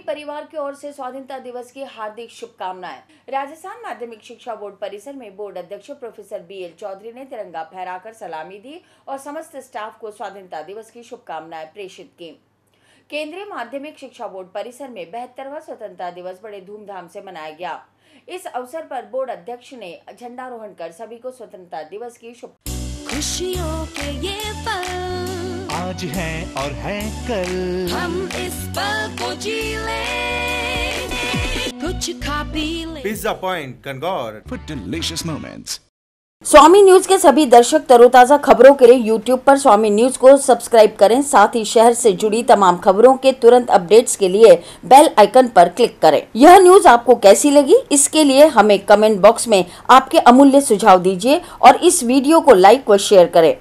परिवार की ओर से स्वाधीनता दिवस की हार्दिक शुभकामनाएँ। राजस्थान माध्यमिक शिक्षा बोर्ड परिसर में बोर्ड अध्यक्ष प्रोफेसर बी एल चौधरी ने तिरंगा फहराकर सलामी दी और समस्त स्टाफ को स्वाधीनता दिवस की शुभकामनाएँ प्रेषित की। केंद्रीय माध्यमिक शिक्षा बोर्ड परिसर में बहत्तरवा स्वतंत्रता दिवस बड़े धूमधाम से मनाया गया। इस अवसर पर बोर्ड अध्यक्ष ने झंडारोहण कर सभी को स्वतंत्रता दिवस की शुभ खुशियों के ये पल आज है और है कल। हम इस पल कुछ खा पी ले पिज्जा पॉइंट कंगौर for delicious moments. Swami news के सभी दर्शक तरोताजा खबरों के लिए यूट्यूब पर स्वामी न्यूज़ को सब्सक्राइब करें साथ ही शहर से जुड़ी तमाम खबरों के तुरंत अपडेट्स के लिए बेल आइकन पर क्लिक करें। यह न्यूज़ आपको कैसी लगी? इसके लिए हमें कमेंट बॉक्स में आपके अमूल्य सुझाव दीजिए और इस वीडियो को लाइक व शेयर करें।